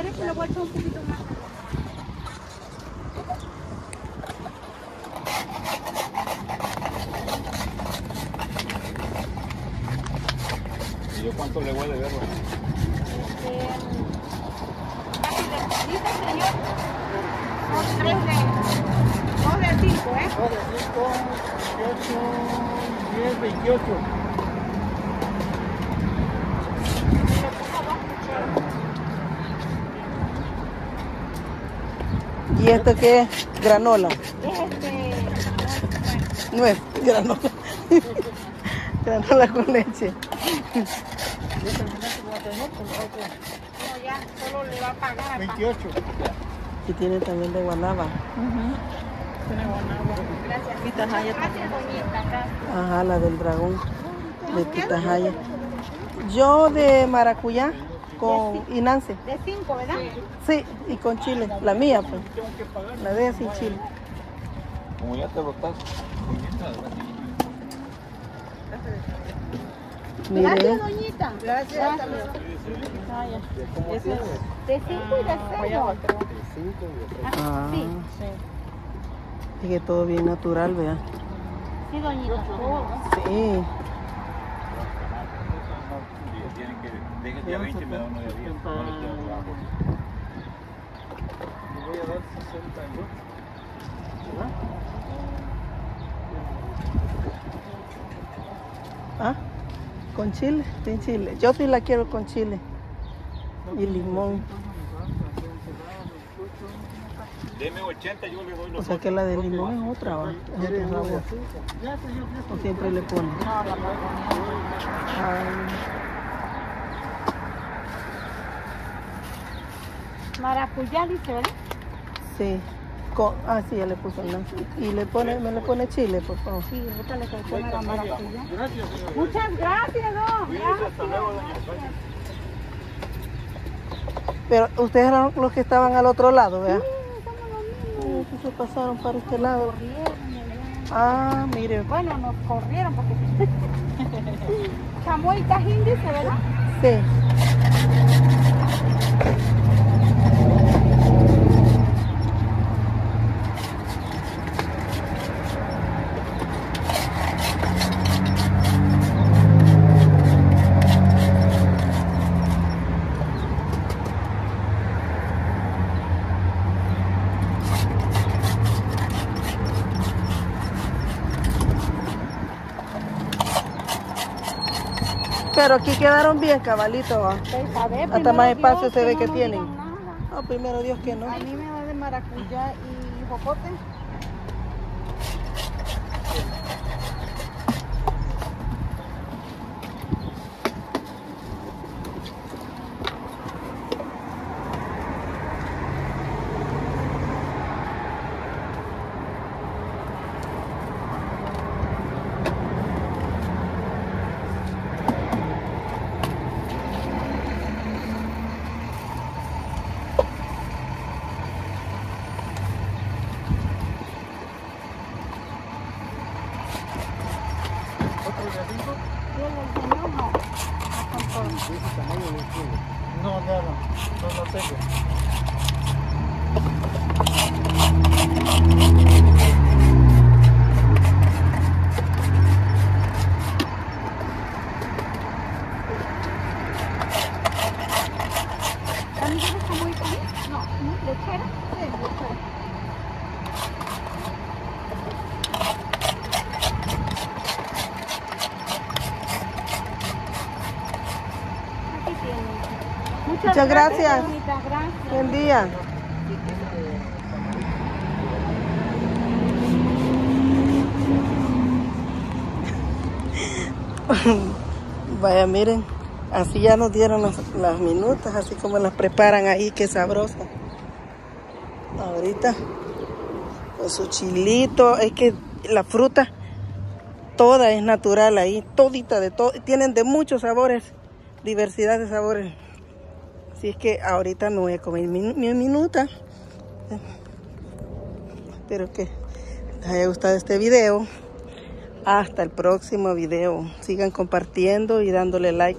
Espera que le voy a echar un poquito más. ¿Y yo cuánto le voy a deber? Este, dice señor, son tres de, dos de cinco, ¿eh? 2 de 5, 18, 10, 28. Le pongo dos cucharas. ¿Y esto qué es? Granola. Es este, No es granola. granola con leche. No, ya, solo le va a pagar a 28. Y tiene también de guanaba. Gracias. Gracias, doñita. Gracias. Ajá, la del dragón. De Pitahaya. Yo de maracuyá con Inance. De cinco, ¿verdad? Sí, y con chile. La mía, pues. La de sin chile. Como ya te Gracias, doñita. Gracias. De cinco y de cero. Ah, Sí, es que todo bien natural, vea. sí, doñita. Sí. Tienen que, el día 20 y me da uno de 10. No les queda trabajo. Le voy a dar 62. Ah, con chile, sin chile. Yo sí la quiero con chile. Y limón. Deme 80, yo le doy O los sea que la de limón es otra, ¿va? Es otro sabor. O siempre le ponen. Ay, Maracuyá, dice, ¿verdad? sí. Con, ah, sí, ya le puso el nazo. Y le pone, me le pone chile, por favor. Sí, ahorita le calculo la maracuyá. Gracias. Muchas gracias, don. Gracias. Pero ustedes eran los que estaban al otro lado, ¿verdad? Sí, somos los mismos. Sí, se pasaron para este lado. Ah, mire. Bueno, nos corrieron porque... Chamoy Tajín dice, ¿verdad? Sí. Pero aquí quedaron bien, cabalito. Hasta más espacio Dios, se ve no que tienen. No, primero Dios que no. A mí me da de maracuyá y jocote. ¿Otro de 5? Yo el señor no. No con todo. Ese tamaño no tiene. No, no, no. No lo tengo. ¿También tienes chamoy también? No, lechera. Sí, lechera. Aquí tienen. Muchas, Muchas gracias. gracias. Buen día. Vaya, miren, así ya nos dieron las, las minutas, así como las preparan ahí, qué sabrosa. Ahorita, con su chilito, es que la fruta toda es natural ahí, todita de todo, tienen de muchos sabores, diversidad de sabores. Así es que ahorita me voy a comer mi, mi minuta. Espero que les haya gustado este video. Hasta el próximo video. Sigan compartiendo y dándole like.